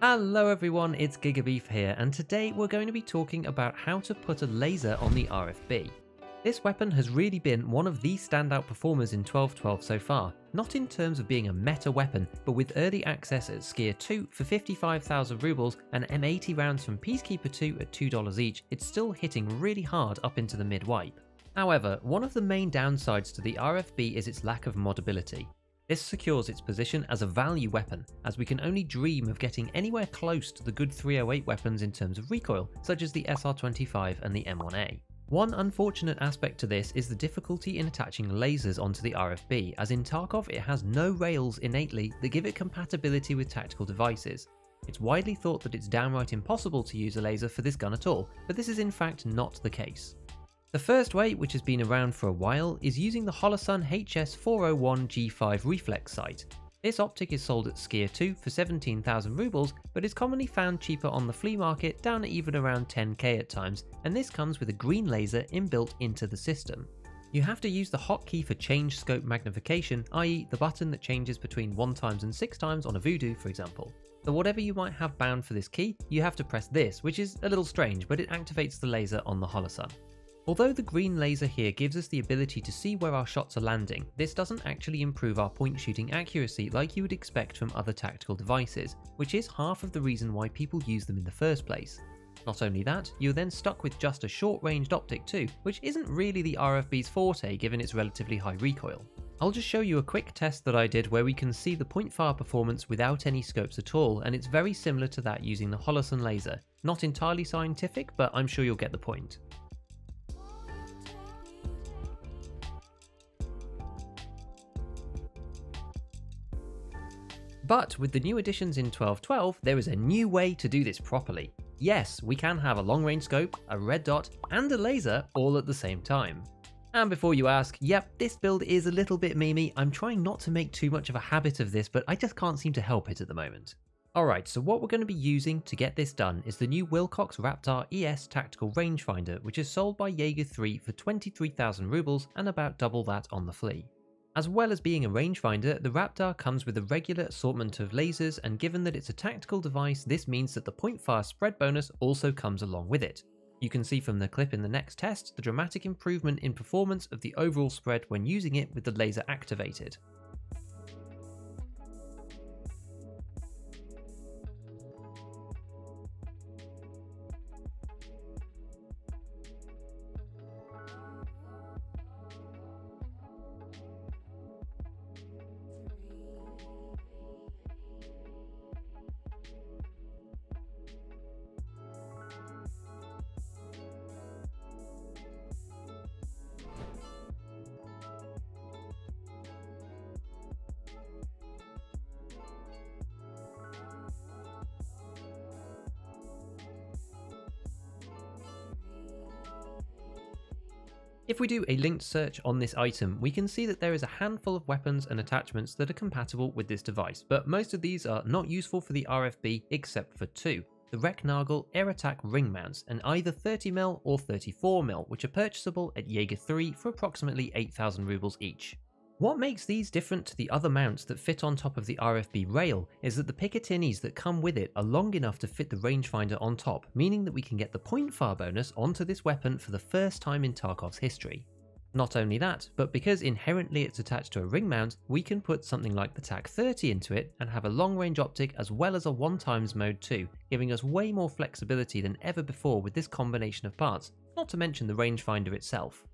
Hello everyone, it's Gigabeef here, and today we're going to be talking about how to put a laser on the RFB. This weapon has really been one of the standout performers in 1212 so far, not in terms of being a meta weapon, but with early access at Skier 2 for 55,000 rubles and M80 rounds from Peacekeeper 2 at $2 each, it's still hitting really hard up into the mid-wipe. However, one of the main downsides to the RFB is its lack of modability. This secures its position as a value weapon, as we can only dream of getting anywhere close to the good 308 weapons in terms of recoil, such as the SR25 and the M1A. One unfortunate aspect to this is the difficulty in attaching lasers onto the RFB, as in Tarkov it has no rails innately that give it compatibility with tactical devices. It's widely thought that it's downright impossible to use a laser for this gun at all, but this is in fact not the case. The first way, which has been around for a while, is using the Holosun HS401G5 reflex sight. This optic is sold at Skier 2 for 17,000 rubles, but is commonly found cheaper on the flea market down at even around 10k at times, and this comes with a green laser inbuilt into the system. You have to use the hotkey for change scope magnification, i.e. the button that changes between 1 times and 6 times on a Voodoo for example. So whatever you might have bound for this key, you have to press this, which is a little strange, but it activates the laser on the Holosun. Although the green laser here gives us the ability to see where our shots are landing, this doesn't actually improve our point shooting accuracy like you would expect from other tactical devices, which is half of the reason why people use them in the first place. Not only that, you're then stuck with just a short ranged optic too, which isn't really the RFB's forte given its relatively high recoil. I'll just show you a quick test that I did where we can see the point fire performance without any scopes at all, and it's very similar to that using the Holosun laser. Not entirely scientific, but I'm sure you'll get the point. But with the new additions in 1212, there is a new way to do this properly. Yes, we can have a long range scope, a red dot, and a laser all at the same time. And before you ask, yep, this build is a little bit memey. I'm trying not to make too much of a habit of this, but I just can't seem to help it at the moment. Alright, so what we're going to be using to get this done is the new Wilcox Raptor ES Tactical Rangefinder, which is sold by Jaeger 3 for 23,000 rubles and about double that on the flea. As well as being a rangefinder, the Raptor comes with a regular assortment of lasers and given that it's a tactical device, this means that the point fire spread bonus also comes along with it. You can see from the clip in the next test the dramatic improvement in performance of the overall spread when using it with the laser activated. If we do a linked search on this item, we can see that there is a handful of weapons and attachments that are compatible with this device, but most of these are not useful for the RFB except for two. The Recknagel Era-Tac ring mounts and either 30mm or 34mm, which are purchasable at Jaeger 3 for approximately 8000 rubles each. What makes these different to the other mounts that fit on top of the RFB rail is that the Picatinnys that come with it are long enough to fit the rangefinder on top, meaning that we can get the point fire bonus onto this weapon for the first time in Tarkov's history. Not only that, but because inherently it's attached to a ring mount, we can put something like the TAC 30 into it and have a long range optic as well as a 1 times mode too, giving us way more flexibility than ever before with this combination of parts, not to mention the rangefinder itself.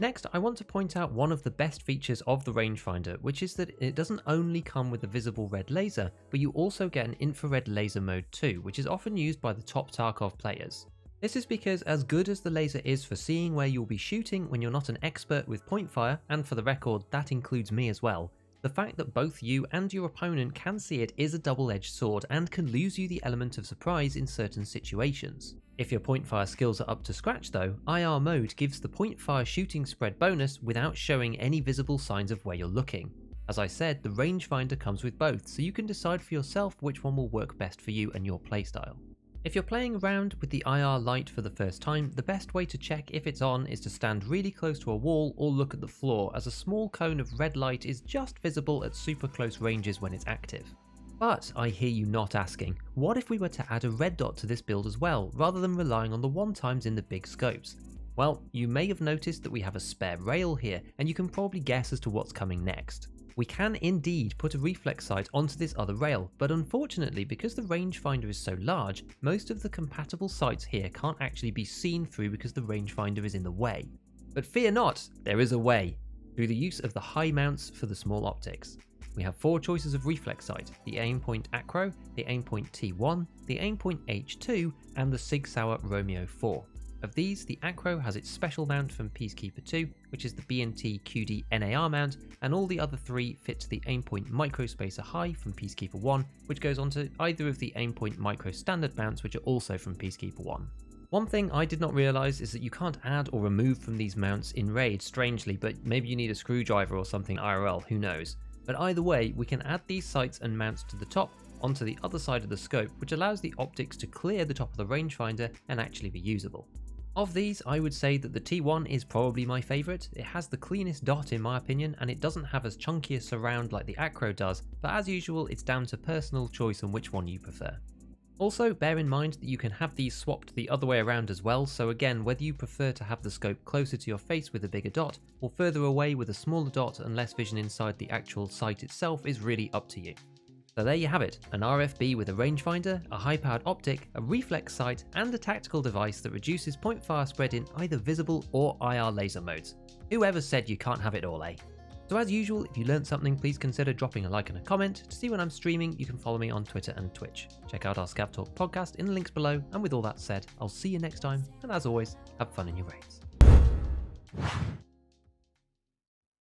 Next, I want to point out one of the best features of the rangefinder, which is that it doesn't only come with a visible red laser, but you also get an infrared laser mode too, which is often used by the top Tarkov players. This is because as good as the laser is for seeing where you'll be shooting when you're not an expert with point fire, and for the record that includes me as well, the fact that both you and your opponent can see it is a double-edged sword and can lose you the element of surprise in certain situations. If your point fire skills are up to scratch though, IR mode gives the point fire shooting spread bonus without showing any visible signs of where you're looking. As I said, the rangefinder comes with both, so you can decide for yourself which one will work best for you and your playstyle. If you're playing around with the IR light for the first time, the best way to check if it's on is to stand really close to a wall or look at the floor as a small cone of red light is just visible at super close ranges when it's active. But I hear you not asking, what if we were to add a red dot to this build as well, rather than relying on the one times in the big scopes? Well, you may have noticed that we have a spare rail here, and you can probably guess as to what's coming next. We can indeed put a reflex sight onto this other rail, but unfortunately because the rangefinder is so large, most of the compatible sights here can't actually be seen through because the rangefinder is in the way. But fear not, there is a way, through the use of the high mounts for the small optics. We have four choices of reflex sight, the Aimpoint Acro, the Aimpoint T1, the Aimpoint H2, and the Sig Sauer Romeo 4. Of these, the Acro has its special mount from Peacekeeper 2, which is the B&T QD NAR mount, and all the other three fit to the Aimpoint Microspacer High from Peacekeeper 1, which goes onto either of the Aimpoint Micro Standard mounts, which are also from Peacekeeper 1. One thing I did not realise is that you can't add or remove from these mounts in RAID, strangely, but maybe you need a screwdriver or something IRL, who knows. But either way, we can add these sights and mounts to the top onto the other side of the scope, which allows the optics to clear the top of the rangefinder and actually be usable. Of these, I would say that the T1 is probably my favourite. It has the cleanest dot in my opinion, and it doesn't have as chunky a surround like the Acro does, but as usual, it's down to personal choice on which one you prefer. Also, bear in mind that you can have these swapped the other way around as well, so again, whether you prefer to have the scope closer to your face with a bigger dot, or further away with a smaller dot and less vision inside the actual sight itself is really up to you. So there you have it, an RFB with a rangefinder, a high-powered optic, a reflex sight, and a tactical device that reduces point fire spread in either visible or IR laser modes. Whoever said you can't have it all, eh? So as usual, if you learned something, please consider dropping a like and a comment. To see when I'm streaming, you can follow me on Twitter and Twitch. Check out our Scav Talk podcast in the links below, and with all that said, I'll see you next time, and as always, have fun in your raids.